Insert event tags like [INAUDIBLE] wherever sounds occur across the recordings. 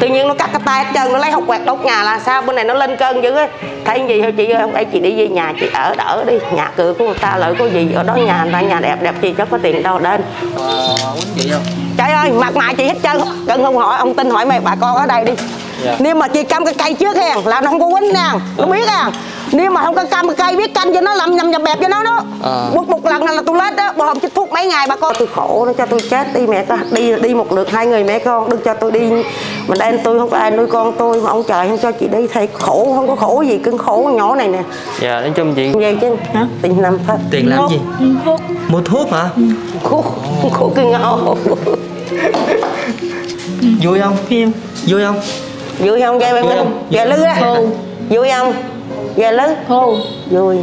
tự nhiên nó cắt cái tay hết trơn nó lấy hột quẹt đốt nhà là sao? Bên này nó lên cơn dữ ấy. thấy gì thôi chị ơi không phải chị đi về nhà chị ở đỡ đi. Nhà cửa của người ta lợi có gì ở đó nhà người ta nhà đẹp đẹp chị cho có tiền đâu đến. Ờ, chị không trời ơi mặt mày chị hết trơn. Cần không hỏi ông tin hỏi mày bà con ở đây đi. Dạ. nếu mà chị cắm cái cây trước hen là nó không có quýnh nè. Nó biết à nếu mà không có cái cây biết canh cho nó làm nhầm nhầm bẹp cho nó đó. Ờ. một một lần là tôi lết đó bò hồng chích thuốc mấy ngày bà con. Tôi khổ nó cho tôi chết đi mẹ con. Đi đi một lượt hai người mẹ con đừng cho tôi đi. Mà đây tôi không có ai nuôi con tôi mà ông trời không cho chị đi. Thầy khổ không có khổ gì cưng khổ nhỏ này nè. Dạ nói chung chị. Vậy chứ. Hả? Tiền năm phát tiền làm gì? Thuốc. Mua thuốc hả? Khổ khổ cưng ngao vui không? Phim. Vui không? Vui không? Vậy Vui mình. không? về Vui. vui không về lư khô. Vui.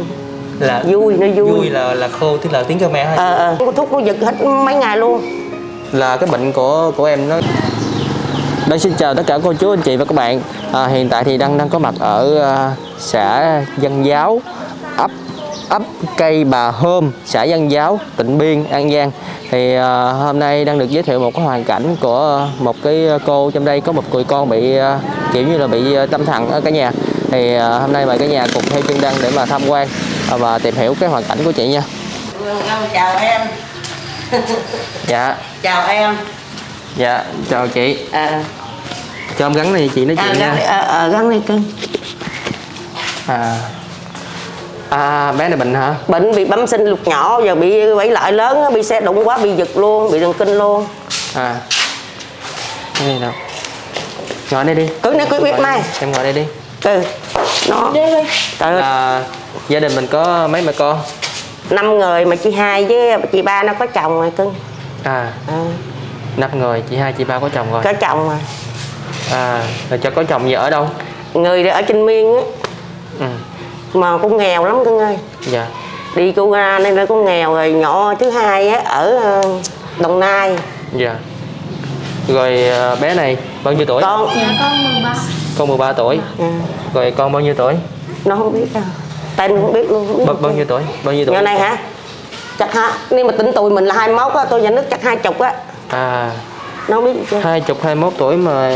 Là Vui, nó vui. vui là là khô tức là tiếng Khmer hay ờ ờ. Thuốc nó giật hết mấy ngày luôn. Là cái bệnh của của em nó đây xin chào tất cả cô chú anh chị và các bạn. À, hiện tại thì đang đang có mặt ở à, xã Dân Giáo ấp ấp cây Bà Hôm xã Dân Giáo tỉnh Biên An Giang. Thì à, hôm nay đang được giới thiệu một cái hoàn cảnh của một cái cô trong đây có một người con bị à, kiểu như là bị tâm thần ở cả nhà thì à, hôm nay mời cả nhà cùng theo chân đăng để mà tham quan à, và tìm hiểu cái hoàn cảnh của chị nha. Chào em. [LAUGHS] Dạ. Chào em. Dạ chào chị. À, cho em gắn này chị nói à, chuyện gắn, nha. à, à, gắn đi cưng. À. À bé này bệnh hả? Bệnh bị bẩm sinh lục nhỏ giờ bị quẩy lợi lớn bị xe đụng quá bị giật luôn bị thần kinh luôn. À. Cái này đâu ngồi đây đi. Cứ nói cứ biết mai. em ngồi đây đi ừ nó trời ơi. À, gia đình mình có mấy mẹ con? Năm người mà chị hai với chị ba nó có chồng rồi cưng. À. À, năm người chị hai chị ba có chồng rồi. Có chồng rồi. À rồi cho có chồng gì ở đâu? Người ở trên miên á. Ừ. Mà cũng nghèo lắm cưng ơi. Dạ. Đi cô ra nên là cũng nghèo rồi nhỏ thứ hai á ở ờ, đồng nai. Dạ. Rồi à, bé này bao nhiêu tuổi? Con dạ con 13 con 13 tuổi. À, rồi con bao nhiêu tuổi? Nó không biết đâu tên không biết luôn không biết bao, bao nhiêu tuổi? Bao nhiêu tuổi? Nhỏ này hả? Chắc ha nếu mà tính tuổi mình là hai mốt á tôi nhà nước chắc hai chục á. À. Nó không biết chưa hai chục hai mốt tuổi mà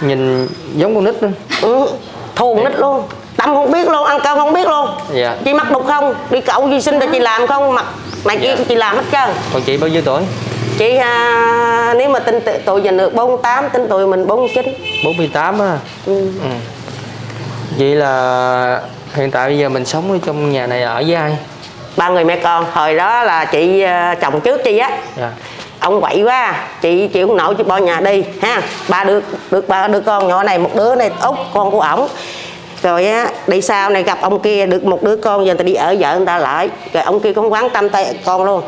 nhìn giống con nít luôn ừ, thù nít luôn. Tâm không biết luôn ăn cơm không biết luôn. Dạ. Chị mặc đục không? Đi cậu gì xin cho chị làm không? Mặc này kia Dạ. chị làm hết trơn. Còn chị bao nhiêu tuổi chị à, nếu mà tự- tuổi nhà nước 48 tính tuổi mình 49 48 á ừ. ừ. vậy là hiện tại bây giờ mình sống ở trong nhà này ở với ai? Ba người mẹ con hồi đó là chị à, chồng trước chị á. Dạ. Ông quậy quá chị chịu không nổi chị bỏ nhà đi ha. Ba đứa được ba đứa con nhỏ này một đứa này út con của ổng. Rồi á đi sau này gặp ông kia được một đứa con giờ người ta đi ở vợ người ta lại. Rồi ông kia cũng quán tâm tay con luôn.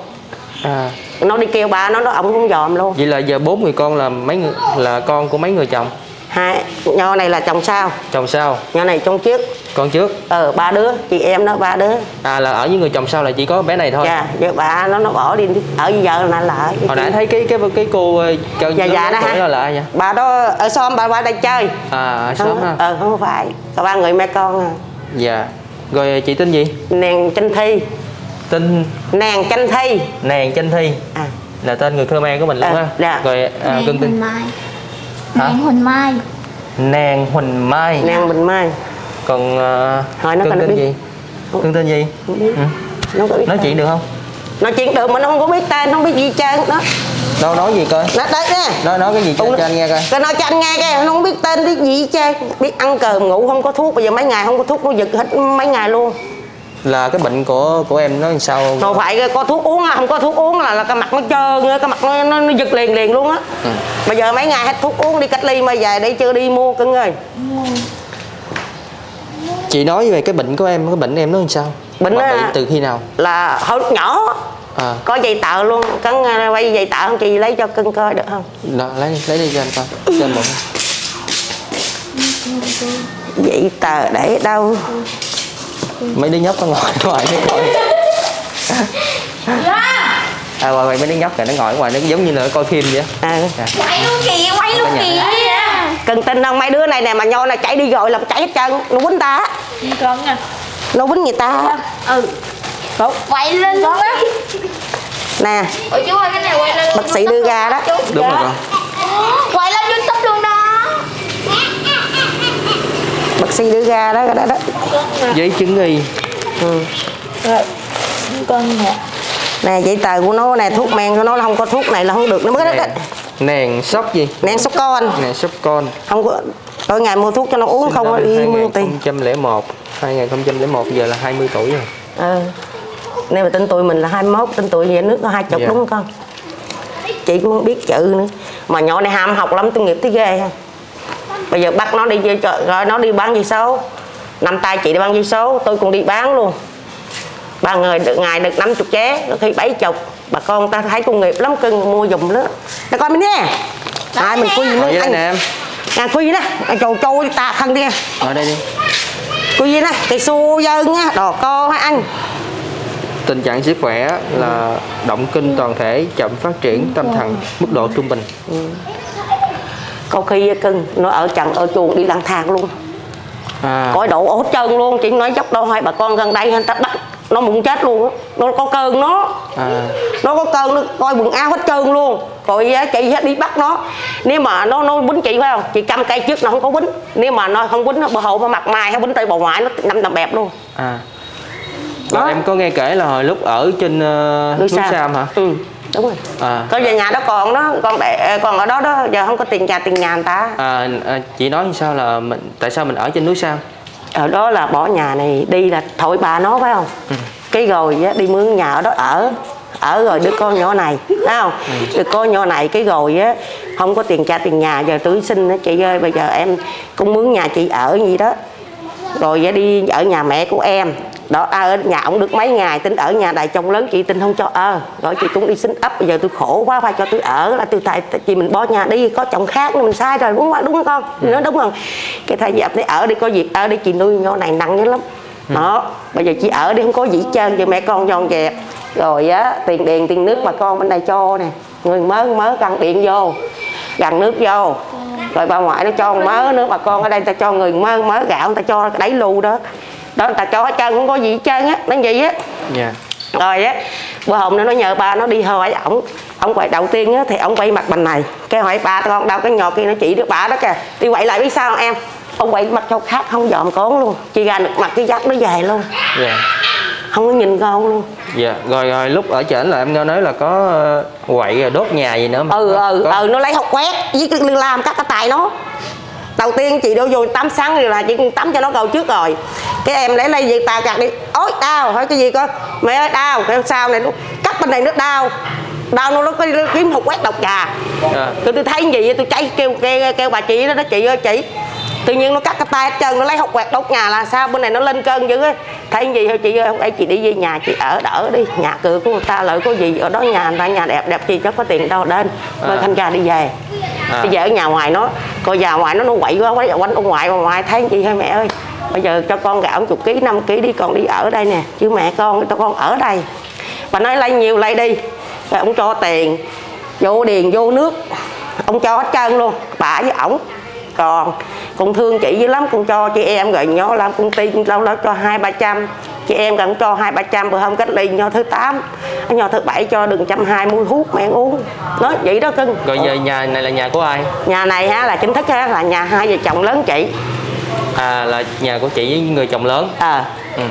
À nó đi kêu ba nó nó ông cũng dòm luôn. Vậy là giờ bốn người con là mấy người là con của mấy người chồng? Hai nhỏ này là chồng sau. Chồng sau? Nhỏ này trong trước. Con trước? Ờ ba đứa chị em nó ba đứa. À là ở với người chồng sau là chỉ có bé này thôi? Dạ giờ bà nó nó bỏ đi. Ở với vợ nó lại hồi nãy thấy cái cái cái cô ờ, cao dạ dạ đó đó là ai vậy? Bà đó ở xóm bà qua đây chơi. À ở xóm không, ha. ờ không phải. Có ba người mẹ con à. Dạ. Rồi chị tên gì? Nàng tranh thi tên nàng tranh thi. Nàng tranh thi. À. Là tên người Khmer của mình luôn À, ha. dạ. rồi à, nàng cưng Huỳnh tên Mai. Hả? nàng Huỳnh Mai. Nàng Huỳnh Mai. Nàng bình mai. Còn uh, Hỏi nó cưng coi nó tên biết. gì? Cưng tên gì? Ừ. nó có biết nói tên. chuyện được không? Nói chuyện được mà nó không có biết tên không biết gì trơn đó. Đâu nói gì coi? Nó đấy nè nói nói cái gì cho, cho anh nghe coi. Cái nói cho anh nghe cái nó không biết tên biết gì trơn. Biết ăn cơm ngủ không có thuốc bây giờ mấy ngày không có thuốc nó giật hết mấy ngày luôn là cái bệnh của của em nó làm sao? Mà phải có thuốc uống không có thuốc uống là, là cái mặt nó trơn cái mặt nó, nó, nó giật liền liền luôn á. Ừ. bây giờ mấy ngày hết thuốc uống đi cách ly mà về đây chưa đi mua cưng ơi. Chị nói về cái bệnh của em cái bệnh em nó làm sao? Bệnh á- từ khi nào? là hồi nhỏ. À. Có giấy tờ luôn cắn quay giấy tờ không chị lấy cho cưng coi được không? Đó, lấy lấy đi cho anh coi cho anh mượn giấy tờ để đâu mấy đứa nhóc nó ngồi [LAUGHS] ngoài nó coi à ngoài ngoài mấy đứa nhóc kìa nó ngồi ngoài nó giống như là nó coi phim vậy. Á à. Dạ. quay luôn kìa quay luôn Cả nhà. kìa cưng tin không? Mấy đứa này nè mà nho này chạy đi gọi là chạy hết trơn nó quýnh ta. Con nha nó quýnh người ta. Ừ. Quay lên luôn á. Nè. Ôi chú ơi cái này quay lên bác sĩ đưa ra đó. Đúng rồi con. Quay lên youtube luôn canxi đưa ra đó đó đó giấy chứng nghi ừ. Rồi. Con nè. nè giấy tờ của nó nè thuốc men của nó là không có thuốc này là không được nó mới đó nèn, nèn sóc gì nén sốc con nèn sóc con không có tối ngày mua thuốc cho nó uống không có đi mua tiền 2001 2001 giờ là 20 tuổi rồi ừ. nếu mà tên tuổi mình là 21 tên tuổi về nước có hai chục Dạ. đúng không chị cũng không biết chữ nữa mà nhỏ này ham học lắm tôi nghiệp thấy ghê ha bây giờ bắt nó đi chợ rồi nó đi bán giấy số. Năm tay chị đi bán giấy số tôi cũng đi bán luôn. Ba người được ngày được 50 ché có khi bảy chục. Bà con ta thấy công nghiệp lắm cưng mua dùng đó nè coi mình nè ai mình quy nữa đây nè anh em. À quy nè anh trâu trâu ta khăn đi ở đây đi. Quy nè cây xu dân á đò co hả anh? Tình trạng sức khỏe là động kinh toàn thể chậm phát triển tâm thần mức độ trung bình có khi cưng nó ở trần ở chuồng đi lang thang luôn. À, coi độ ổ chân luôn chị nói dốc đâu hai bà con gần đây người ta bắt nó muốn chết luôn á. Nó có cơn nó. À, nó có cơn nó coi quần áo hết trơn luôn. Rồi á, chị đi bắt nó. Nếu mà nó nó quýnh chị phải không? Chị cầm cây trước nó không có quýnh. Nếu mà nó không quýnh nó hậu mà mặt mày hay quýnh tay bà ngoại nó nằm nằm bẹp luôn. À. Đó. em có nghe kể là hồi lúc ở trên uh, núi Sam hả? ừ đúng rồi. À, có về nhà đó còn đó còn để còn ở đó đó giờ không có tiền nhà tiền nhà người ta. À, à, chị nói như sao là mình tại sao mình ở trên núi Sam? ở đó là bỏ nhà này đi là thổi bà nó phải không? Cái rồi á, đi mướn nhà ở đó ở ở rồi đứa con nhỏ này phải không? Đứa con nhỏ này cái rồi á không có tiền trả tiền nhà giờ tôi xin á chị ơi bây giờ em cũng mướn nhà chị ở gì đó. Rồi á, đi ở nhà mẹ của em đó à, ở nhà ông được mấy ngày tính ở nhà đại chồng lớn chị tin không cho ờ rồi chị cũng đi xin ấp bây giờ tôi khổ quá phải cho tôi ở là tôi tại chị mình bỏ nhà đi có chồng khác mình sai rồi đúng không đúng không? Con nó đúng không? Cái thời dịp đấy ở đi có việc ở đi chị nuôi nhỏ này nặng dữ lắm. Đó bây giờ chị ở đi không có gì trơn cho mẹ con dọn dẹp. Rồi á tiền điện tiền nước bà con bên đây cho nè. Người mới mới gắn điện vô gắn nước vô. Rồi bà ngoại nó cho mớ nữa bà con ở đây ta cho người mớ mớ gạo người ta cho đáy lù đó đó người ta cho hết trơn không có gì hết trơn á nó gì á Dạ. rồi á bữa hôm nữa nó nhờ ba nó đi hỏi ổng ông quậy đầu tiên á thì ông quay mặt bằng này cái hỏi ba con đâu cái nhỏ kia nó chỉ được bà đó kìa đi quậy lại biết sao không em ông quậy mặt cho khác không dòm con luôn chỉ ra được mặt cái dắt nó về luôn Dạ. không có nhìn con luôn Dạ. Rồi rồi lúc ở trển là em nghe nói là có ờ, quậy rồi đốt nhà gì nữa mà. ừ ừ Có- ừ nó lấy hột quét với cái lư làm cắt cái tài nó đầu tiên chị đưa vô tắm sáng rồi là chị tắm cho nó cầu trước rồi. Cái em lấy lấy gì tao chặt đi. Ôi đau hỏi cái gì con mẹ ơi đau. Cái sao này nó cắt bên này nó đau. Đau nó nó có kiếm hột quét độc trà. Dạ. tôi tôi thấy gì tôi cháy kêu kêu kêu bà chị đó đó chị ơi chị tự nhiên nó cắt cái tay hết trơn nó lấy hột quẹt đốt nhà là sao? Bên này nó lên cơn dữ ấy. Thấy gì thôi chị ơi ấy chị đi về nhà chị ở đỡ đi. Nhà cửa của người ta lợi có gì ở đó nhà người ta nhà đẹp đẹp chi cho có tiền đâu đến. Mới À. thanh tra đi về. À. bây giờ ở nhà ngoài nó coi nhà ngoài nó nó quậy quá quay quanh ông ngoại ông ngoại thấy gì thôi mẹ ơi? Bây giờ cho con gạo chục ký 5 ký đi còn đi ở đây nè. Chứ mẹ con cho con ở đây. Bà nói lấy nhiều lấy đi. Rồi ông cho tiền vô điền vô nước. Ông cho hết trơn luôn bà với ổng. Còn con thương chị dữ lắm con cho chị em rồi nhỏ làm công ty lâu lâu cho hai ba trăm chị em cần cho hai ba trăm bữa hôm cách ly nhỏ thứ tám nhỏ thứ bảy cho đừng trăm hai mua thuốc mẹ uống nói vậy đó cưng Rồi giờ nhà này là nhà của ai? nhà này ha là chính thức ha là nhà hai vợ chồng lớn chị À là nhà của chị với người chồng lớn. ờ Ừ.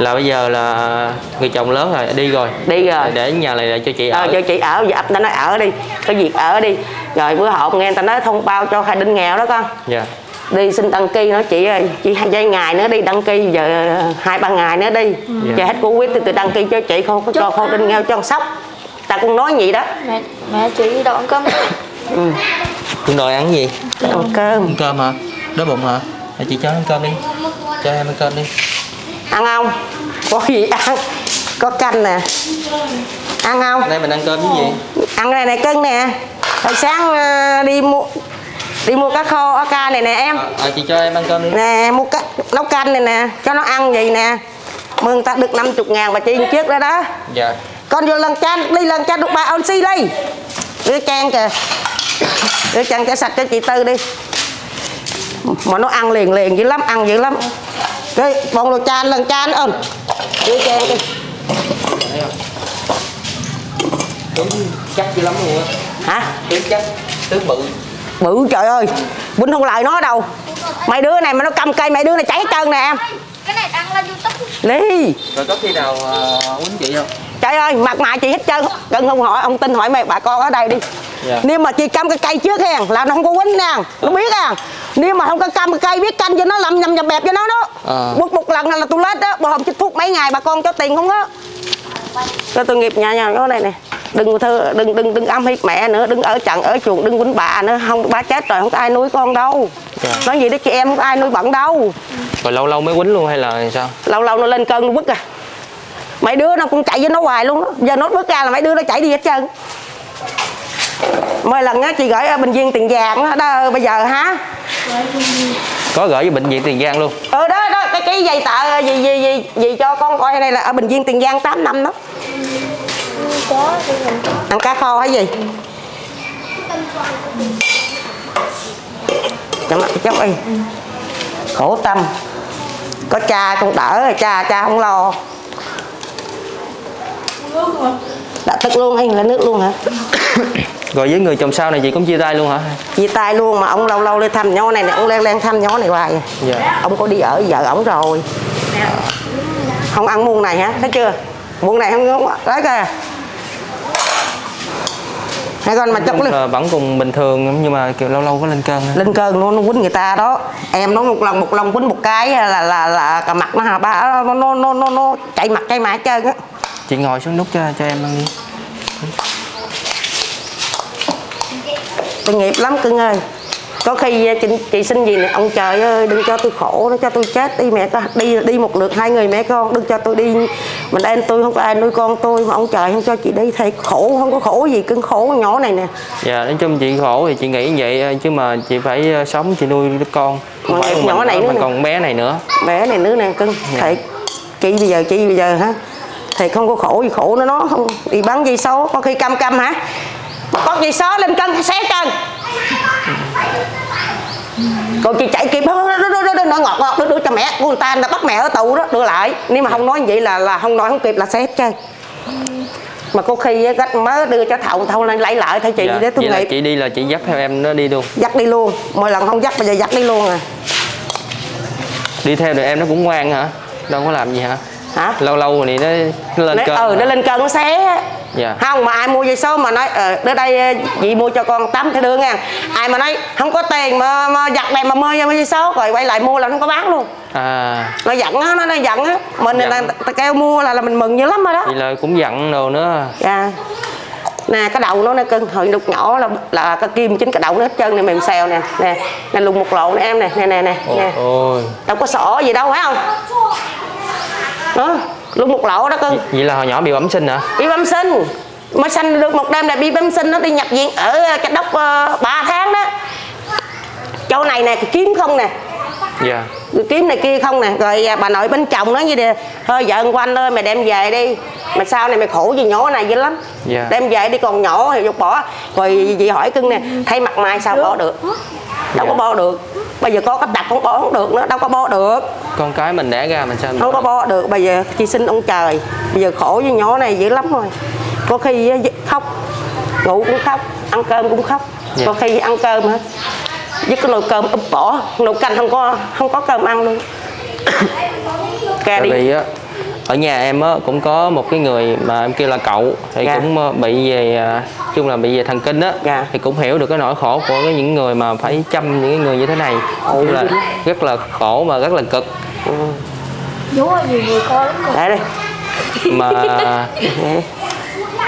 Là bây giờ là người chồng lớn rồi đi rồi. đi rồi Để nhà này lại cho chị ờ ở. cho chị ở giờ ấp ta nói ở đi có việc ở đi rồi bữa họp nghe người ta nói thông báo cho khai đinh nghèo đó con Dạ. đi xin đăng ký nó chị ơi chị hai giây ngày nữa đi đăng ký giờ hai ba ngày nữa đi Dạ. chờ hết covid thì tôi đăng ký cho chị không có cho con đinh nghèo cho con sóc ta cũng nói gì đó Mẹ, mẹ chị đón cơm คุณ đòi ăn gì? ăn cơm Ăn cơm hả? Đói bụng hả? Để chị cho ăn cơm đi. Cho em ăn cơm đi. Ăn không? Có gì [LAUGHS] ăn. Có canh nè. Ăn không? Nay mình ăn cơm với gì? ăn này này cưng nè. Hồi sáng ờ, đi mua đi mua cá khô ở ca này nè em. À, à, chị cho em ăn cơm đi. nè mua cá, nấu canh này nè. Cho nó ăn vậy nè. Mừng ta được 50 ngàn và chi trước đó đó. Dạ. con vô lần chan đi lần chan được ba oxy đi. Đưa chan kìa. Đưa chan cho sạch cho chị tư đi. Mà nó ăn liền liền dữ lắm ăn dữ lắm cái bọn đồ chan lần chan ơn đưa chan đi Đúng chắc dữ lắm luôn á. hả? Tướng chắc, tướng bự. bự trời ơi. Quỳnh không lời nó đâu. Mấy đứa này mà nó cầm cây mấy đứa này cháy hết trơn nè em. Cái này đăng lên youtube. Đi rồi có khi nào uh, quýnh chị không Trời ơi mặt mày chị hết trơn. Cần không hỏi ông tin hỏi mấy bà con ở đây đi. Dạ. Nếu mà chị cầm cái cây trước hen là nó không có quýnh nè. Nó biết à? Nếu mà không có cầm cái cây biết canh cho nó làm nhầm nhầm bẹp cho nó đó. À. Một một lần là tôi lết đó. Bà hôm chích thuốc mấy ngày bà con cho tiền không á. Cho tôi nghiệp nhà nhà nó này nè. Đừng thơ đừng đừng đừng âm hiếp mẹ nữa. Đừng ở trận ở chuồng đừng quýnh bà nữa. Không bà chết rồi không có ai nuôi con đâu. Dạ. nói gì đó chị em không có ai nuôi bận đâu. Rồi lâu lâu mới quýnh luôn hay là sao? Lâu lâu nó lên cơn nó bứt à mấy đứa nó cũng chạy với nó hoài luôn đó. giờ nó bứt ra là mấy đứa nó chạy đi hết trơn. Mỗi lần á chị gửi ở bệnh viện tiền vàng đó, đó bây giờ hả? Có gửi với bệnh viện tiền giang luôn. Ờ đó đó cái cái giấy tờ gì gì gì gì cho con coi đây là ở bệnh viện tiền giang 8 năm đó. Có ăn cá kho hay gì? Cho mặt chốc đi. Khổ tâm. Có cha cũng đỡ rồi cha cha không lo đã tức luôn hay là nước luôn hả? [COUGHS] Rồi với người chồng sau này chị cũng chia tay luôn hả? Chia tay luôn mà ông lâu lâu lên thăm nhỏ này nè ông len len thăm nhỏ này hoài. À. dạ. Ông có đi ở vợ ổng rồi. Không ăn muôn này hả? Thấy chưa? Muôn này không không đấy kìa hai con mà chốc lên. vẫn cùng bình thường nhưng mà kiểu lâu lâu có lên cơn lên cơn nó, nó quýnh người ta đó. Em nó một lần một lần quýnh một cái là là là cả mặt nó hà ba nó nó nó nó, nó chạy mặt chạy hết trơn á chị ngồi xuống nút cho cho em ăn đi. Tội nghiệp lắm cưng ơi. Có khi chị, chị xin gì nè ông trời ơi đừng cho tôi khổ nó cho tôi chết. Đi mẹ con đi đi một lượt hai người mẹ con đừng cho tôi đi. Mình em tôi không có ai nuôi con tôi mà ông trời không cho chị đi thầy khổ không có khổ gì cưng khổ nhỏ này nè. Dạ nói chung chị khổ thì chị nghĩ vậy ờ, chứ mà chị phải ờ, sống chị nuôi đứa con. Mà phải nhỏ mình này nữa, nè. còn bé này nữa. Bé này nữa nè cưng. Thầy chị bây giờ chị bây giờ hả thầy không có khổ gì khổ nữa nó không đi bán dây số. Có khi cam cam hả? Có dây số lên cân xé cân. Còn chị chạy kịp nó nó ngọt ngọt đưa, đưa cho mẹ của người ta người ta bắt mẹ ở tù đó đưa lại. Nếu mà không nói vậy là là không nói không kịp là xé hết trơn. Mà có khi á, gách mới đưa cho thầu thầu lên lấy lại thay chị dạ. để tôi là nghĩ chị đi là chị dắt theo em nó đi luôn. Dắt đi luôn mỗi lần không dắt bây giờ dắt đi luôn à. Đi theo thì em nó cũng ngoan hả? Đâu có làm gì hả hả? Lâu lâu thì nó, nó lên nó, cơn ừ nó lên cân nó xé. Dạ. không mà ai mua dây số mà nói ờ đến đây chị mua cho con tám thẻ đưa nha. Ai mà nói không có tiền mà, mà giặt này mà cho dây số rồi quay lại mua là không có bán luôn. À. Nó giận á nó nó giận á. Mình Giận. là ta kêu mua là là mình mừng dữ lắm rồi đó. Vậy là cũng giận đồ nữa. Dạ. Nè cái đầu nó nè cưng hồi lúc nhỏ là là cái kim chính cái đầu nó hết trơn này mềm xèo nè. Nè nè lùng một lộ nè em nè. Nè nè nè nè. đâu có sỏ gì đâu phải không đó lùng một lộ đó cưng vậy là hồi nhỏ bị bẩm sinh hả? Bị bẩm sinh. Mới sanh được một đêm là bị bẩm sinh nó đi nhập viện ở cái đốc uh, 3 tháng đó. Chỗ này nè kiếm không nè. Dạ. Cái kiếm này kia không nè. Rồi à, bà nội bên chồng nói như vậy thôi vợ ông quanh ơi mày đem về đi. Mà sau này mày khổ gì nhỏ này dữ lắm. Dạ. đem về đi còn nhỏ thì dục bỏ. Rồi chị hỏi cưng nè thấy mặt mày sao bỏ được? Đâu có Dạ. bỏ được. Bây giờ có cách đặt không bỏ không được nữa đâu có bỏ được con cái mình đẻ ra mình sao mình không có bo được bây giờ chị xin ông trời. Bây giờ khổ với nhỏ này dữ lắm rồi. Có khi khóc ngủ cũng khóc ăn cơm cũng khóc. Dạ. có khi ăn cơm hết. Với cái nồi cơm úp bỏ nồi canh không có không có cơm ăn luôn. [COUGHS] Tại vì á ở nhà em á cũng có một cái người mà em kêu là cậu thì Dạ. cũng ờ, bị về à, chung là bị về thần kinh á. Dạ. thì cũng hiểu được cái nỗi khổ của những người mà phải chăm những người như thế này. Ôi. Là rất là khổ mà rất là cực Vú ơi nhiều người coi lắm rồi để đi mà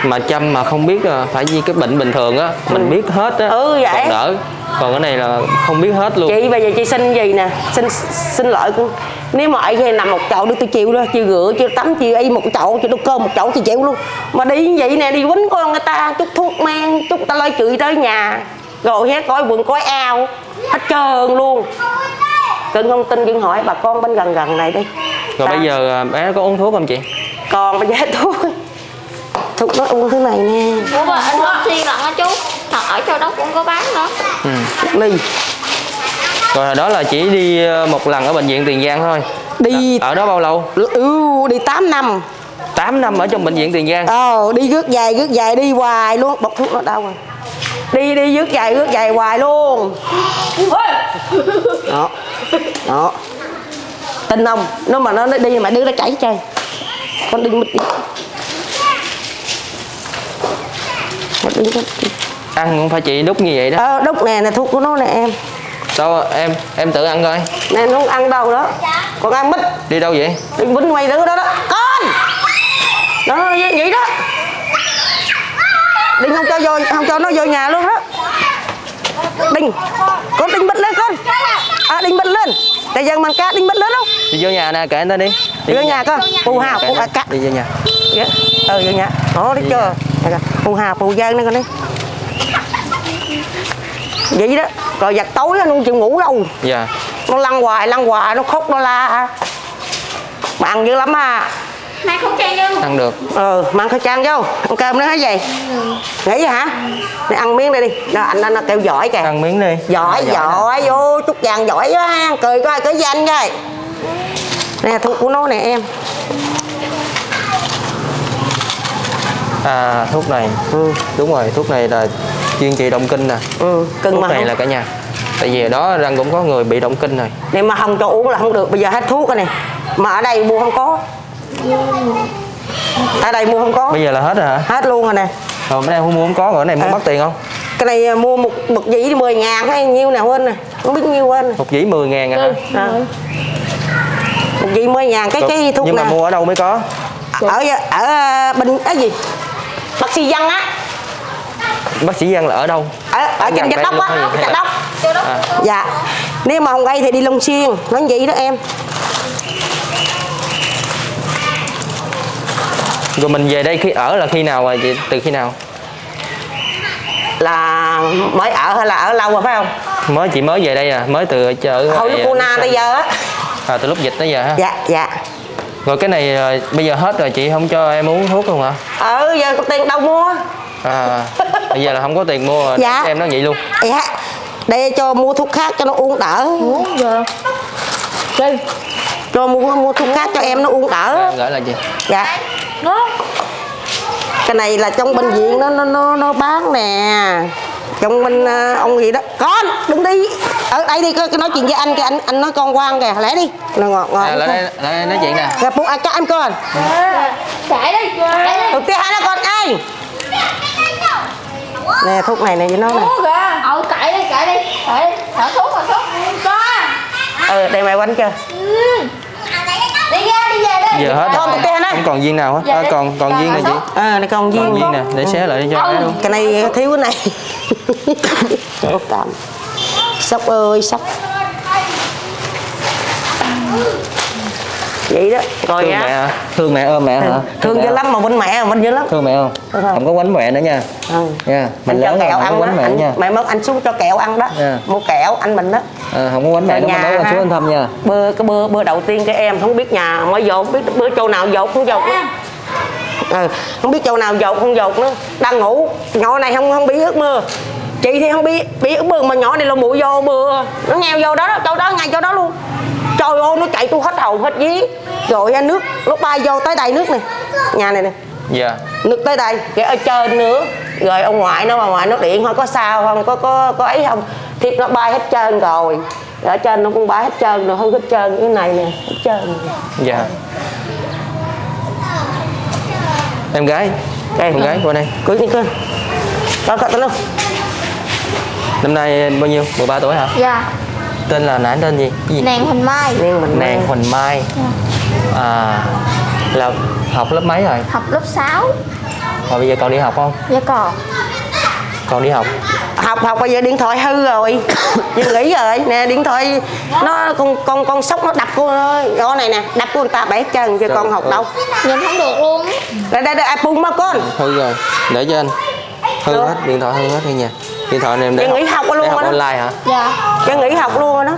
mà [LAUGHS] chăm mà không biết là phải như cái bệnh bình thường á mình biết hết á Ừ, vậy. còn đỡ. Còn cái này là không biết hết luôn. Chị bây giờ chị xin gì nè? Xin xin lợi cũng nếu mà ấy nằm một chậu đi tôi chịu đó chưa rửa chưa tắm chưa y một chậu chưa đốt cơm một chậu chị chịu luôn. Mà đi như vậy nè đi quýnh con người ta chút thuốc men chút ta lôi chửi tới nhà. Rồi hết coi quần coi ao. Hết trơn luôn. Cưng không tin dân hỏi bà con bên gần gần này đi rồi bây giờ à, bé có uống thuốc không chị? Còn bây giờ hết thuốc thuốc nó uống thứ này nè Ủa mà anh xuyên lận á chú. Thật ở chỗ đó cũng có bán nữa. Ừ. ly. Rồi hồi đó là chỉ đi ờ, một lần ở bệnh viện tiền giang thôi. Đi ở đó bao lâu? Ừ đi 8 năm. 8 năm ở trong bệnh viện tiền giang? Ờ đi rước dài rước dài đi hoài luôn. Bọc thuốc nó đâu rồi. Đi đi rước dài rước dài hoài luôn. Đó đó tin không nếu mà nó nó đi mà đưa nó chảy chơi con đinh mít đi. Con đi. Ăn cũng phải chị đút như vậy đó. Ờ đúc nè là thuốc của nó nè em. Đâu em em tự ăn coi. Nè nó không ăn đâu đó. Còn ăn mít. Đi đâu vậy? Đừng vinh mày đứa đó đó. Con! Đó nó vậy đó. Đừng không cho vô không cho nó vô nhà luôn đó. Đinh. Con đinh bịch lên con. À đinh bịch lên tại giờ mình cá đinh bịch lên đâu. Đi vô nhà nè kệ anh ta đi. Đi vô nhà con phù hào kệ phù à, ta. cá đi vô nhà. Dạ. ờ vô nhà. Đó đi chưa phù hào phù giang đây con đi. Vậy đó. Rồi giặt tối nó không chịu ngủ đâu. Dạ. Nó lăn hoài lăn hoài nó khóc nó la. Mà ăn dữ lắm à Mang khẩu trang vô. Ăn được. Ờ mang khẩu trang vô. Ăn cơm nữa hả gì nghĩ hả? Này ăn miếng đây đi. Đó anh anh nó kêu giỏi kìa. Ăn miếng đi. Giỏi nè. giỏi vô chút vàng giỏi quá. Ha cười coi cười với anh coi. Nè thuốc của nó nè em. À thuốc này. Ừ. Đúng rồi thuốc này là chuyên trị động kinh nè. Ừ cưng thuốc mà này không là cả nhà. Tại vì ở đó răng cũng có người bị động kinh rồi. Này mà không cho uống là không được. Bây giờ hết thuốc rồi nè. Mà ở đây mua không có ở đây mua không có. Bây giờ là hết rồi hả? Hết luôn rồi nè. Rồi bên em không mua không có rồi ở này muốn À. mất tiền không? Cái này à, mua một bịch dĩ thì 10 ngàn hay nhiêu nào quên nè. Không biết nhiêu quên nè. một dĩ 10 ngàn à hả? À. một dĩ 10 ngàn cái cái thuốc nhưng mà nè? mua ở đâu mới có? Ở ở à, bình cái gì? Bác sĩ văn á. Bác sĩ Giang là ở đâu? Ở ở trên Gần cái đây đốc á Hay đốc. À, dạ. Nếu mà không gây thì đi Long Xuyên nói vậy đó em rồi mình về đây khi ở là khi nào rồi? Chị từ khi nào? Là mới ở hay là ở lâu rồi phải không? Mới chị mới về đây à? Mới từ chợ hồi lúc Cuna tới giờ á. À, từ lúc dịch tới giờ ha dạ dạ. Rồi cái này à, bây giờ hết rồi chị không cho em uống thuốc không hả ờ giờ có tiền đâu mua? À bây giờ là không có tiền mua rồi. Dạ. em nói vậy luôn. Dạ. Để cho mua thuốc khác cho nó uống đỡ. Uống giờ. Đi cho mua mua thuốc khác cho em nó uống đỡ. Em gửi lại chị. Dạ Đó. Cái này là trong bệnh viện nó nó nó, nó bán nè. Trong bên ờ, ông gì đó. Con đừng đi. Ở đây đi coi nói chuyện với anh kìa anh anh nói con quan kìa. Lẽ đi. Nó ngọt ngọt à, lại đây lại đây nói chuyện nè. Gặp phụ à cho anh con Chạy đi. Chạy đi. Đầu tiên hai nó con ai? Nè thuốc này này với nó nè. Ờ chạy đi chạy đi. Chạy đi. Thở thuốc thở thuốc. Cho ờ đây mày quánh chưa Ừ. Đi ra đi về đi giờ hết rồi. một cái này. không còn viên nào hết. Dạ. À, còn còn viên này chị ờ này còn viên còn viên nè để xé lại cho em luôn cái này thiếu cái này. Tạm. Sóc ơi sóc. Vậy đó. Rồi thương mẹ á thương mẹ ôm mẹ hả? Thương mẹ dữ lắm mà bên mẹ bên dữ lắm. Thương mẹ không? Thương không? không có quánh mẹ nữa nha ừ. nha mình anh cho lớn rồi kẹo ăn đó. mẹ anh, nha. mẹ mất anh xuống cho kẹo ăn đó. Dạ. mua kẹo anh mình đó. À, không có quánh mẹ nhà là ha. xuống anh thăm nha. Bữa cái bữa bữa đầu tiên cái em không biết nhà mới dột biết bữa chỗ nào dột không dột nữa. Ừ, không biết chỗ nào dột không dột nữa. Đang ngủ nhỏ này không không bị ướt mưa chị thì không bị bị ướt mưa mà nhỏ này là bụi vô mưa nó nghèo vô đó đó chỗ đó ngay chỗ đó luôn. Trời ơi nó chạy tôi hết hầu hết dí. Rồi nước lúc bay vô tới đầy nước nè nhà này nè dạ. Nước tới đây cái ở trên nữa. Rồi ông ngoại nó bà ngoại nó điện thôi có sao không? Có có có ấy không? Thiệt nó bay hết trơn rồi. Ở trên nó cũng bay hết trơn rồi hư hết trơn. Cái này nè hết trơn dạ. Em gái em gái qua đây cưới đi con con con con năm nay bao nhiêu? 13 tuổi hả? Dạ. Tên là nãy tên gì? Gì? Nàng Huỳnh Mai. Nên mình nàng huỳnh mai. À là học lớp mấy rồi? Học lớp 6 rồi bây giờ còn đi học không? Dạ còn. Còn đi học? Học học bây giờ điện thoại hư rồi. [COUGHS] Chị nghĩ rồi. Nè điện thoại nó con con con sóc nó đập cô con này nè đập cô người ta bẻ chân cho Trời con học ơi. đâu. Nhìn không được luôn. Đây đây đây iPhone mà con? Hư rồi. Để cho anh hư Được. hết điện thoại hư hết đi nha. Điện thoại này em để Chị nghỉ học luôn để học rồi đó. online hả? Dạ. Cho nghỉ học luôn rồi đó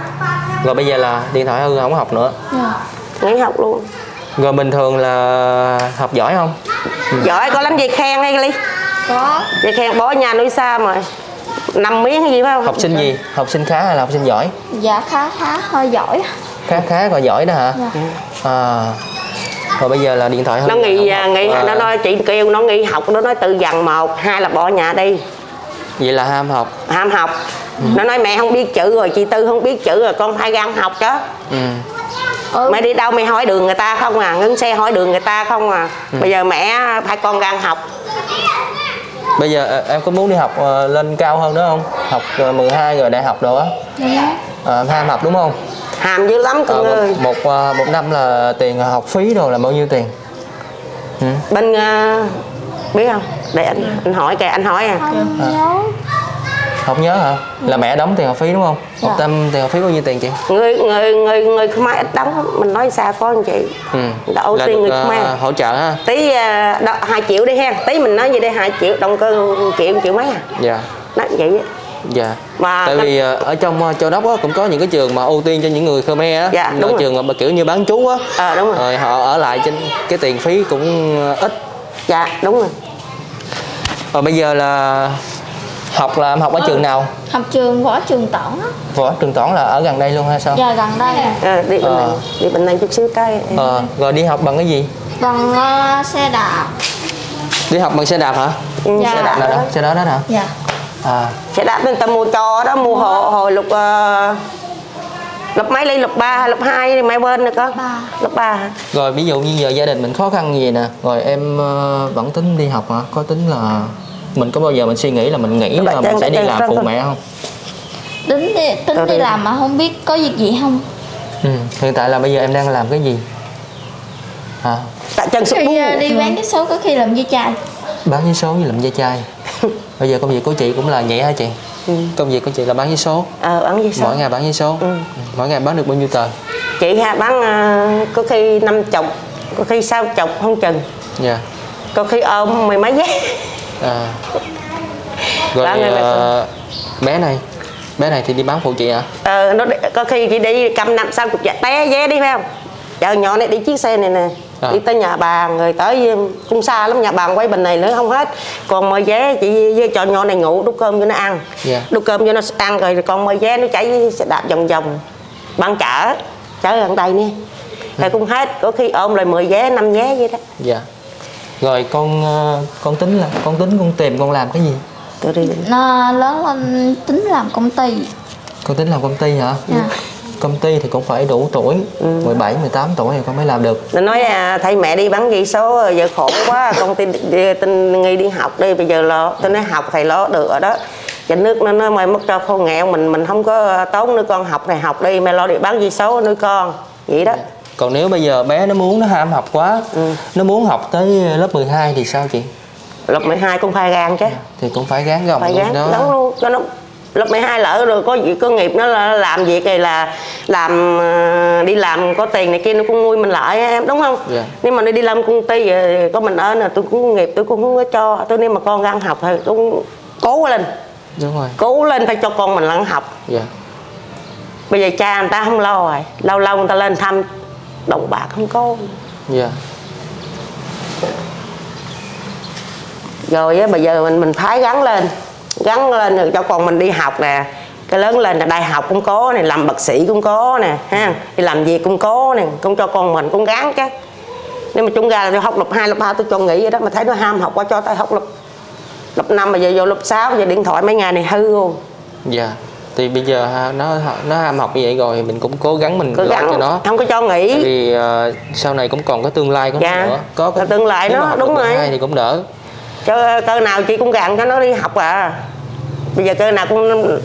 rồi bây giờ là điện thoại hư không có học nữa. Dạ. Nghỉ học luôn rồi bình thường là học giỏi không? Giỏi có lắm dây khen hay ly? Có. Dây khen bỏ nhà nuôi xa mà. Năm miếng hay gì phải không? Học sinh gì? Học sinh khá hay là học sinh giỏi? Dạ khá khá hơi giỏi. Khá khá còn giỏi đó hả? Dạ. à. Rồi bây giờ là điện thoại hư nó nghỉ không học. nghỉ À, nó nói chị kêu nó nghỉ học nó nói tự dằn một hai là bỏ nhà đi. Vậy là ham học. Ham học. Nó nói mẹ không biết chữ rồi chị tư không biết chữ rồi con phải gắng học chứ ừ. Ừ. mày đi đâu mày hỏi đường người ta không à? Ngưng xe hỏi đường người ta không à? Ừ. bây giờ mẹ phải con gắng học. Bây giờ ờ, em có muốn đi học ờ, lên cao hơn nữa không? Học ờ, 12 rồi đại học đồ á. Dạ. à, ham học đúng không? Hàm dữ lắm Ờ, con ơi. một một, ờ, một năm là tiền học phí rồi là bao nhiêu tiền? Ừ. bên ờ, biết không? Để anh anh hỏi kìa anh hỏi à. nhớ. Không nhớ hả? Là mẹ đóng tiền học phí đúng không? Một Dạ. năm tiền học phí bao nhiêu tiền chị? Người người người người khmer ít đóng mình nói sao có anh chị? Ừ. Đã ưu tiên người ờ, Khmer. hỗ trợ ha. Tí ờ, đó, 2 triệu đi ha. Tí mình nói gì đây 2 triệu đồng cơ triệu triệu mấy à? Dạ. Đó vậy á. dạ. Mà tại vì ờ, ở trong ờ, châu đốc á, cũng có những cái trường mà ưu tiên cho những người khmer á. Dạ, đúng rồi. trường mà kiểu như bán trú á. Ờ đúng rồi. Rồi họ ở lại trên cái tiền phí cũng ít. Dạ đúng rồi. Và bây giờ là học là em học ở trường nào? Học trường võ trường tỏn á. võ trường toán là ở gần đây luôn hay sao? Giờ gần đây. Ờ, đi bên Ờ. này đi bên này chút xíu tới ờ, rồi đi học bằng cái gì? Bằng ờ, xe đạp. đi học bằng xe đạp hả? Ừ, Dạ. xe đạp nào đó xe đó đó hả Dạ. à. Xe đạp người ta mua cho đó mua hồi, hồi lục uh, lục mấy ly lục ba lục hai mấy bên nữa lục ba hả? Rồi ví dụ như giờ gia đình mình khó khăn gì nè rồi em ờ, vẫn tính đi học hả? Có tính là mình có bao giờ mình suy nghĩ là mình nghĩ là mình sẽ đi làm phụ mẹ không? Tính đi, tính đi làm mà không biết có việc gì không. ừ. hiện tại là bây giờ em đang làm cái gì? À, tại chân bu đi bán cái số có khi làm dây chai. bán giấy số với làm dây chai? [LAUGHS] Bây giờ công việc của chị cũng là vậy hả chị? Công việc của chị là bán giấy số. Ờ bán gì sao mỗi ngày bán giấy số. Ừ. Ừ. mỗi ngày bán được bao nhiêu tờ? Chị ha bán ờ, có khi năm chục có khi sáu chục không chừng. Dạ. Có khi ôm mười mấy vé à. rồi Bán là ờ, bé này bé này thì đi bán phụ chị hả? Ờ nó có khi chị đi cầm năm sáu chục dạ té vé đi phải không? Chờ nhỏ này đi chiếc xe này nè À. đi tới nhà bà người tới cũng xa lắm nhà bà quay bình này nữa không hết. Còn mời vé chị với cho nhỏ này ngủ đút cơm cho nó ăn. Dạ. đút cơm cho nó ăn rồi còn mời vé nó chạy xe đạp vòng vòng. Bán chở chở gần đây nè. Thì cũng hết có khi ôm lại 10 vé 5 vé vậy đó. Dạ rồi con ờ, con tính là con tính con tìm con làm cái gì? Tôi đi Nó lớn lên tính làm công ty. con tính làm công ty hả? Dạ. công ty thì cũng phải đủ tuổi Ừ. 17 18 tuổi thì con mới làm được. Nó nói à, thấy mẹ đi bán ghi số giờ khổ quá con tin tin nghi đi học đi bây giờ lo. Tôi nói học thầy lo được rồi đó. Nhà nước nó nói mày mất cho con nghèo mình mình không có tốn nữa con học này học đi mày lo đi bán ghi số nuôi con. Vậy đó còn nếu bây giờ bé nó muốn nó ham học quá Ừ. nó muốn học tới lớp 12 thì sao chị? Lớp 12 cũng phải gan chứ. Thì cũng phải gán gồng phải gán đó. đóng luôn. Cho nó lớp 12 lỡ rồi có gì có nghiệp nó là làm việc này là làm ờ, đi làm có tiền này kia nó cũng nuôi mình lại em đúng không? Dạ. nhưng mà nó đi làm công ty rồi có mình ở nè tôi cũng nghiệp tôi cũng không có cho. Tôi nếu mà con gan học thì cũng cố lên. Đúng rồi. Cố lên phải cho con mình lăn học. Dạ. Bây giờ cha người ta không lo rồi. Lâu lâu người ta lên thăm đồng bạc không có. Dạ. Rồi á bây giờ mình mình phải gắn lên. Gắn lên cho con mình đi học nè. Cái lớn lên là đại học cũng có nè làm bác sĩ cũng có nè ha? Đi làm việc cũng có nè cũng cho con mình cũng gắn chứ nếu mà chúng ra là tôi học lớp 2, lớp 3 tôi cho nghỉ vậy đó mà thấy nó ham học quá cho tay học lớp lớp 5 mà giờ vô lớp 6 giờ điện thoại mấy ngày này hư luôn. Dạ thì bây giờ nó nó ham học như vậy rồi thì mình cũng cố gắng mình cố lo gắng cho nó. không có cho nghỉ. Tại vì ờ, sau này cũng còn có tương lai của Dạ, nó nữa. Có là tương lai nó, đúng rồi. 12 thì cũng đỡ. Cho cơ nào chị cũng gặn cho nó đi học à. Bây giờ cơ nào cũng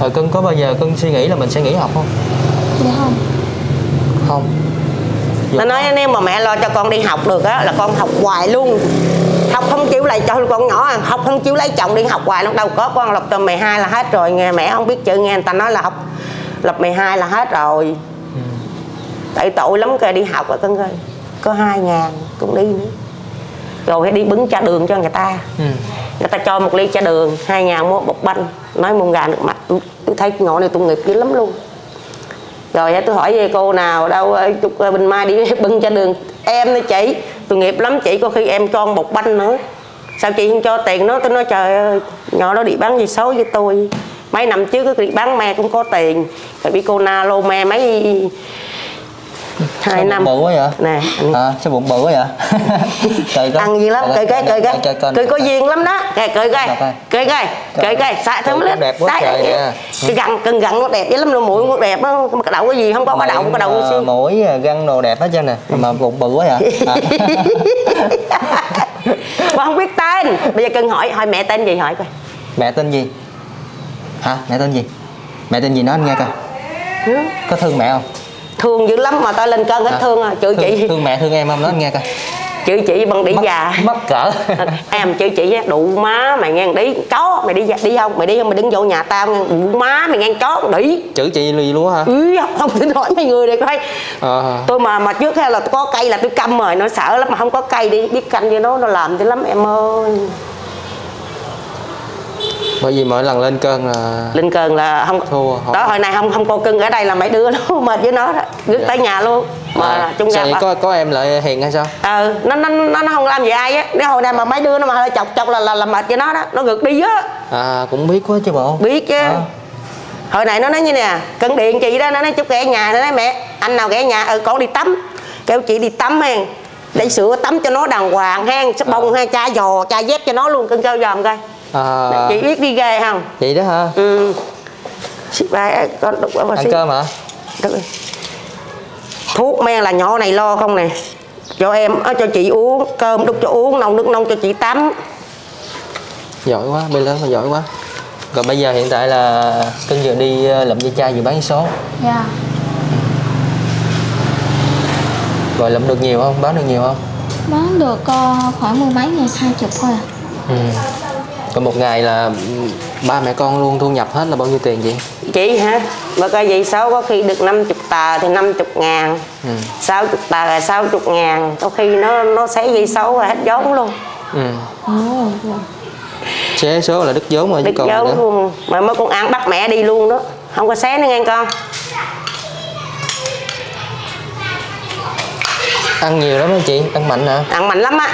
rồi cưng có bao giờ cưng suy nghĩ là mình sẽ nghỉ học không? Dạ không. không. Nó nói nếu mà mẹ lo cho con đi học được á là con học hoài luôn học không chịu lấy cho con nhỏ à, học không chịu lấy chồng đi học hoài lúc đâu có con lập tầm 12 là hết rồi. Nghe mẹ không biết chữ nghe người ta nói là học lập 12 là hết rồi. Tại tội lắm kìa đi học rồi con ơi có hai ngàn cũng đi nữa. Rồi hay đi bứng trả đường cho người ta. Ừ. người ta cho một ly trà đường hai ngàn mua bột banh nói muôn gà nước mặt tôi, tôi thấy nhỏ này tôi nghiệp dữ lắm luôn rồi tôi hỏi về cô nào, đâu ờ, chục ờ, bình mai đi [LAUGHS] bưng cho đường. Em nó chị, tôi nghiệp lắm chị, có khi em cho một banh nữa. Sao chị không cho tiền nó, tôi nói trời ơi, nhỏ đó đi bán gì xấu với tôi. Mấy năm trước cái đi bán me cũng có tiền rồi bị cô na lô me mấy hai năm. bự quá vậy? Nè à, sao bụng bự quá vậy? [LAUGHS] Cười coi. Ăn gì lắm? Cười cái cười cái cười có duyên lắm đó. Cười rồi. cười cái cười cái xài thơm cũng đẹp quá trời nè. cái gặn cưng gặn nó đẹp dữ lắm nó mũi nó đẹp mà cái đậu cái gì không có cái đậu cái đậu xí mũi à, găng đồ đẹp hết trơn nè. Mà bụng bự quá vậy? À. [LAUGHS] con không biết tên. Bây giờ cưng hỏi hỏi mẹ tên gì hỏi coi. Mẹ tên gì? Hả? Mẹ tên gì? Mẹ tên gì nói anh nghe coi. Có thương mẹ không thương dữ lắm mà tao lên cơn hết À, thương à. Chửi chị thương, thương mẹ thương em không nói nghe coi. Chửi chị bằng đĩ già. mắc cỡ. [LAUGHS] Em chửi chị đụ má mày nghe đĩ. Chó mày đi đi không? Mày đi không? Mày đứng vô nhà tao nghe. Đụ má mày nghe chó đĩ. Chữ chị lì luôn hả? Ừ, không tin hỏi mấy người đây coi. Ờ. Tôi mà mà trước hay là có cây là tôi câm rồi nó sợ lắm mà không có cây đi. Biết canh cho nó nó làm dữ lắm em ơi bởi vì mỗi lần lên cơn là lên cơn là không Thua, không. đó hồi này không không cô cưng ở đây là mấy đứa nó [LAUGHS] mệt với nó đó. Rước tới nhà luôn. Mà à, chung vậy? có có em lại hiền hay sao? Ờ nó, nó nó nó không làm gì ai á. Nếu hồi nay mà mấy đứa nó mà hơi chọc chọc là là, là mệt với nó đó nó gượt đi á. À cũng biết quá chứ bộ. Biết chứ. À. hồi này nó nói như nè cân điện chị đó nó nói chút ghé nhà nó nói mẹ. Anh nào ghé nhà ừ con đi tắm. Kêu chị đi tắm hen. Để sữa tắm cho nó đàng hoàng hen sắp bông hay cha giò cha dép cho nó luôn cưng kêu dòm coi à, chị biết đi ghê không? Vậy đó hả? Ừ. Ship bài con đụng vào ăn cơm hả? Ơi. thuốc men là nhỏ này lo không nè? Cho em ờ, cho chị uống cơm đút cho uống nấu nước nông cho chị tắm. Giỏi quá bây lớn mà giỏi quá. Rồi bây giờ hiện tại là cưng vừa đi ờ, lụm dây chai vừa bán số. Dạ. Rồi lụm được nhiều không? Bán được nhiều không? Bán được ờ, khoảng mười mấy ngày hai chục thôi à. Ừ. còn một ngày là ba mẹ con luôn thu nhập hết là bao nhiêu tiền chị chị hả mà coi vậy số có khi được 50 tờ thì 50 ngàn. Ừ. 60 tờ là 60 ngàn. Có khi nó nó xé dây số là hết vốn luôn. Ừ. chế số là đứt vốn rồi chứ đứt vốn luôn. Mà mới con ăn bắt mẹ đi luôn đó. Không có xé nữa nghe con. Ăn nhiều lắm hả chị. Ăn mạnh hả? Ăn mạnh lắm á.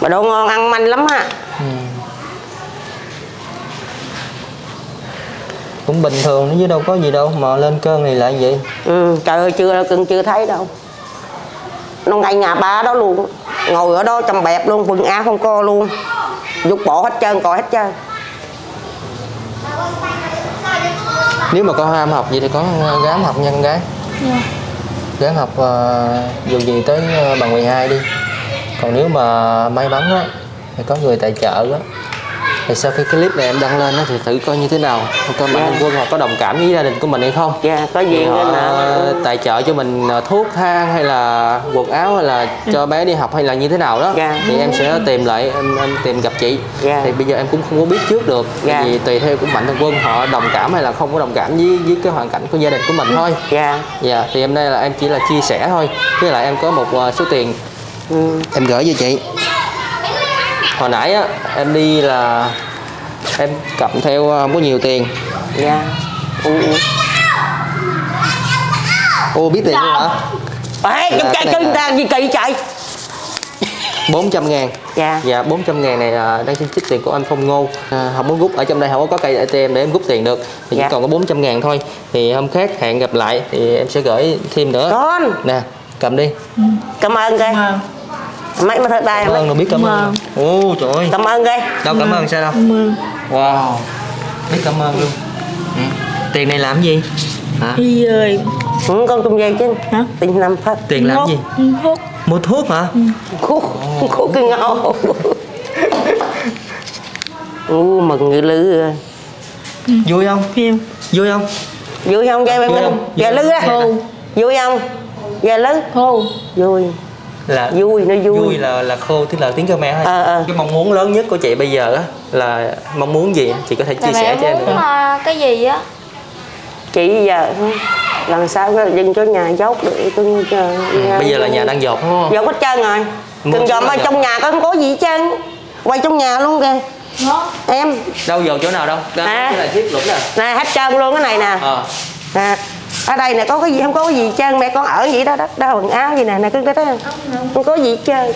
Mà đồ ngon ăn manh lắm á cũng bình thường chứ đâu có gì đâu mà lên cơn này lại vậy. Ừ, trời ơi chưa cưng chưa thấy đâu. Nó ngay nhà ba đó luôn ngồi ở đó trong bẹp luôn quần áo không co luôn. Dục bộ hết trơn coi hết trơn. Nếu mà có ham học gì thì có ờ, gám học nha con gái dạ. Gắng học ờ, dù gì tới ờ, bằng 12 đi. Còn nếu mà may mắn á thì có người tài trợ á thì sau khi cái clip này em đăng lên á thì thử coi như thế nào. Coi mạnh Dạ. thường quân họ có đồng cảm với gia đình của mình hay không? Dạ có thì gì họ tài trợ cho mình ờ, thuốc thang hay là quần áo hay là cho bé đi học hay là như thế nào đó. Dạ. thì em sẽ tìm lại em, em tìm gặp chị. Dạ. thì bây giờ em cũng không có biết trước được. Tại vì tùy theo của mạnh thường quân họ đồng cảm hay là không có đồng cảm với với cái hoàn cảnh của gia đình của mình thôi. Dạ. Dạ, thì em đây là em chỉ là chia sẻ thôi. Với lại em có một ờ, số tiền ừ. em gửi cho chị Hồi nãy á, em đi là em cầm theo không có nhiều tiền. Dạ. Ừ. ừ. Ô biết tiền luôn hả? Ê, này cái là- ta gì kỳ chạy 400 ngàn. Dạ. Dạ 400 ngàn này là đang xin trích tiền của anh Phong Ngô. À, Không có rút ở trong đây không có cây ATM để em rút tiền được. Thì Dạ. chỉ còn có 400 ngàn thôi. Thì hôm khác hẹn gặp lại thì em sẽ gửi thêm nữa. Con. Nè cầm đi. Cảm ơn coi mấy mà thật đây Cảm ơn, đâu biết cảm ơn. Ồ trời ơi. Cảm ơn coi Đâu cảm ơn sao đâu? Wow. Biết cảm ơn luôn. Ừ. Tiền này làm gì? Hả? Đi rồi ừ, con tung dây chứ. Hả? tiền năm phát tiền làm gì? Hút. Mua thuốc hả? Khúc khúc cái ngao u mừng như lư. Rồi. vui không? Phim vui không? Vui không? Dây Vui mình. không? Vui lư á. Không? vui không? Dạ lư. Khô vui là vui nó vui, vui là là khô tức là tiếng Khmer thôi. Ờ, ờ. cái mong muốn lớn nhất của chị bây giờ á là mong muốn gì? Chị có thể chia Là sẻ cho em được không? ờ, cái gì á? Chị giờ lần sau dừng cho nhà dốt để cưng chờ bây giờ là nhà đang dột đúng không? Dột hết trơn rồi. Cưng dòm ở trong nhà có không có gì hết trơn. Quay trong nhà luôn kìa. Em. Đâu dột chỗ nào đâu? Đây À. cái là chiếc lũng nè. Nè hết trơn luôn cái này nè. Ờ. Nè ở đây nè có cái gì không có cái gì trơn mẹ con ở vậy đó đó đó quần áo gì nè nè cưng thấy không không có gì trơn.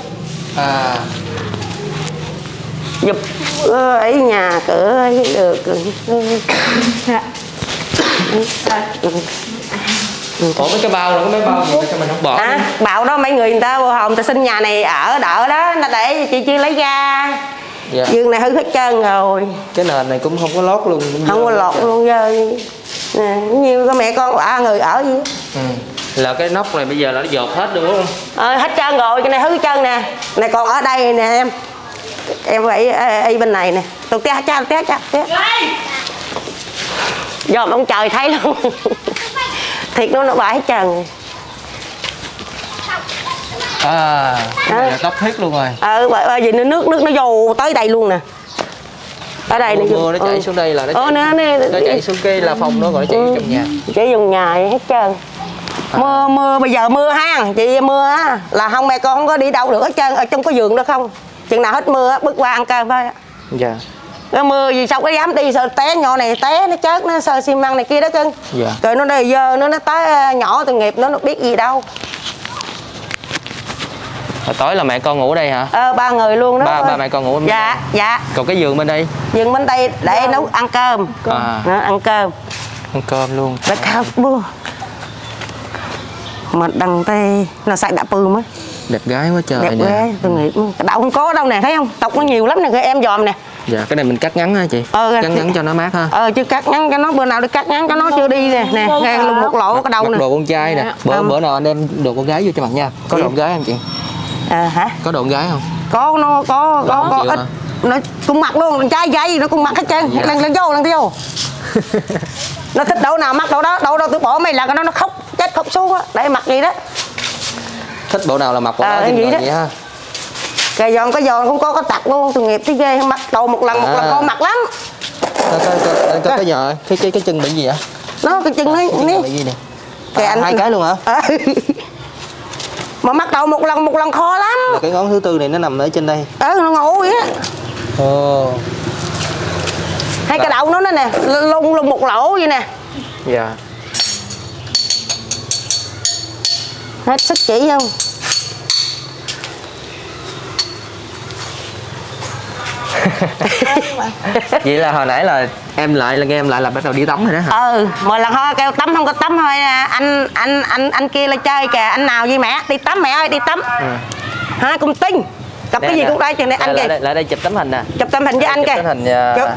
À. Ờ, ấy nhà cửa ấy được Ừ. ủa mấy cái bao là có mấy bao gì mà sao mình không bỏ? À, bảo đó mấy người người ta vô hồn ta xin nhà này ở đỡ đó nó để chị chưa lấy ra dạ. giường này hư hết trơn rồi. Cái nền này cũng không có lót luôn cũng không dơ có kìa. luôn giờ nè nhiều có mẹ con ba người ở gì ừ. là cái nóc này bây giờ là nó dột hết đúng không? Ờ, hết trơn rồi cái này hư hết trơn nè. Này còn ở đây nè em. Em vậy y bên này nè. Tôi té cha té cha té. Dòm ông trời thấy luôn. [LAUGHS] Thiệt nó nó bãi hết trơn rồi. À cái này Đó. là tóc thiết luôn rồi. Ờ bởi, bởi vì nó nước nước nó vô tới đây luôn nè. Ở đây mưa, mưa nó chảy ừ. xuống đây là nó ờ chảy, nè nè nó chảy xuống cái là phòng nó rồi nó chảy Ừ. trong nhà. Chỉ dùng nhà hết trơn. Mưa mưa bây giờ mưa ha. Chị mưa á. Là không mẹ con không có đi đâu được hết trơn ở trong cái giường đó không. Chừng nào hết mưa á, bước qua ăn cơm thôi dạ. Cái mưa gì sao có dám đi sợ té nhỏ này té nó chết nó sơ xi măng này kia đó cưng Dạ. rồi nó đây dơ nó nó tới à, nhỏ tội nghiệp nó nó biết gì đâu Hồi tối là mẹ con ngủ ở đây hả? Ờ ba người luôn đó Ba- ba mẹ con ngủ bên dạ dạ. Còn cái giường bên đây? Dừng bên đây để nấu ăn cơm. À. Đó, ăn cơm. Ăn cơm luôn. Đã cao bua mà đằng tê là sạch đã pư mới đẹp gái quá trời đẹp nè. ghê tôi nghĩ đậu không có đâu nè thấy không? Tộc nó nhiều lắm nè em dòm nè. Dạ cái này mình cắt ngắn ha chị. Ờ, cắt ngắn cho nó mát ha. Ờ chứ cắt ngắn cho nó bữa nào đi cắt ngắn cho nó chưa đi nè nè ngay lùng một lỗ cái đầu nè. đồ con trai nè. Bữa Ừ. bữa nào anh đem đồ con gái vô cho mặc nha. Có Dạ. đồ con gái không chị à, hả? Có đồ con gái không? Có nó có có Có ít. nó cũng mặc luôn trai dây nó cũng mặc hết trơn. Dạ. lần lần vô lần vô. [LAUGHS] Nó thích đâu nào mặc đâu đó đâu đâu tôi bỏ mày là cái đó nó khóc chết khóc xuống á. Để mặc gì đó. Thích bộ nào là mặc bộ Ờ, đó vậy rồi đó. vậy ha. Cà giòn có giòn cũng có có tặc luôn. Tôi nghiệp thấy ghê mặc đầu một lần một À. lần con mặc lắm. Có có có, có cái nhỏ cái cái cái chân bị gì vậy? Nó cái chân nó ní bị gì nè? Kìa à, anh- hai cái luôn hả? Ờ. [LAUGHS] mà mặc đầu một lần một lần khó lắm. Là cái ngón thứ tư này nó nằm ở trên đây. Ừ nó ngủ vậy á. Ồ. Hai cái đầu nó nó nè lung lung một lỗ vậy nè. Dạ. Hết sức chỉ không [LAUGHS] vậy là hồi nãy là em lại là nghe em lại là bắt đầu đi tắm rồi đó hả? Ừ mỗi lần ho kêu tắm không có tắm thôi à, anh anh anh anh kia lên chơi kìa. Anh nào với mẹ? Đi tắm mẹ ơi đi tắm. Ừ. hai cùng tinh? Gặp cái gì nè. cũng đây chừng này anh kìa. lại, lại đây chụp tấm hình nè. Chụp tấm hình với anh chụp kìa. tấm hình à, Chụp.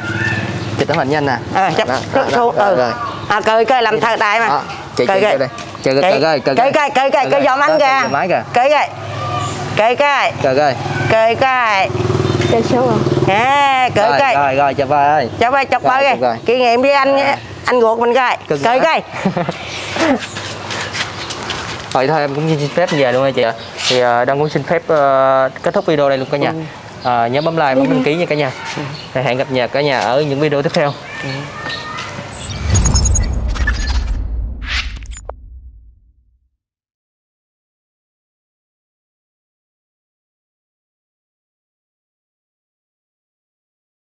chụp tấm hình với anh nè. Ờ chụp. Chụp xuống. ừ. rồi. à cười cười làm thờ đại mà. chị cười đây. Chị cười cười cười cười cười. cười cười cười giòm anh kìa. máy kìa cười cười cười cười cười cười. Cười cười Được xuống rồi. À cười rồi cười rồi rồi chụp ơi. Chụp ơi chụp Rồi, ơi rồi. kỷ niệm với anh anh ruột mình coi. Quá. cười Rồi thôi em cũng xin phép về luôn nha chị ạ. Thì uh, Đăng cũng xin phép ờ, kết thúc video đây luôn cả nhà. Ờ, Nhớ bấm like, bấm đăng ký nha cả nhà. Thì Hẹn gặp nhà cả nhà ở những video tiếp theo